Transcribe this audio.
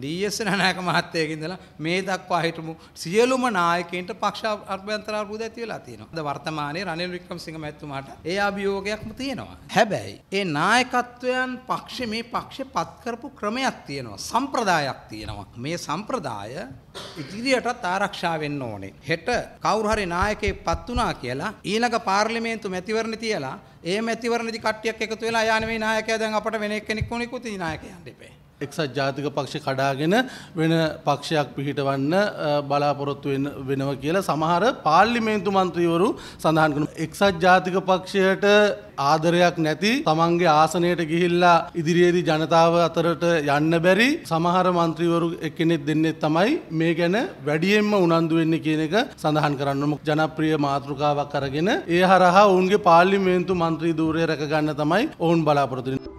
DS නායක මහත්තයකින්දලා මේ දක්වා හිටමු සියලුම නායකයින්ට පක්ෂ අභ්‍යන්තර අර්බුද ඇති වෙලා තියෙනවා. ද වර්තමානයේ රනිල් වික්‍රමසිංහ මැතිතුමාට ඒ අභියෝගයක්ම තියෙනවා. හැබැයි ඒ නායකත්වයන් පක්ෂ මේ පක්ෂ පත් කරපු ක්‍රමයක් තියෙනවා. සම්ප්‍රදායක් තියෙනවා. මේ සම්ප්‍රදාය ඉදිරියටත් ආරක්ෂා වෙන්න ඕනේ. හෙට කවුරු හරි නායකයෙක් පත් වුණා කියලා ඊළඟ පාර්ලිමේන්තු මැතිවරණ තියලා ඒ මැතිවරණදි කට්ටියක් එකතු වෙලා යා නෙවෙයි නායකයා දැන් අපට වෙන එක්කෙනෙක් ඕනෙ කුති නායකයන් දෙපේ. එක්සත් ජාතික පක්ෂ කඩාගෙන වෙන පක්ෂයක් පිහිටවන්න බලාපොරොත්තු වෙනව කියලා සමහර පාර්ලිමේන්තු මන්ත්‍රීවරු සඳහන් කරන එක්සත් ජාතික පක්ෂයට ආදරයක් නැති තමන්ගේ ආසනයට ගිහිල්ලා ඉදිරියේදී ජනතාව අතරට යන්න බැරි සමහර මන්ත්‍රීවරු එක්කෙනෙක් දෙන්නෙත් තමයි මේ ගැන වැඩියෙන්ම උනන්දු වෙන්නේ කියන එක සඳහන් කරන්න ජනප්‍රිය මාතෘකාවක් අරගෙන ඒ හරහා ඔවුන්ගේ පාර්ලිමේන්තු මන්ත්‍රී ධූරය රැක ගන්න තමයි ඔවුන් බලාපොරොත්තු වෙන්නේ.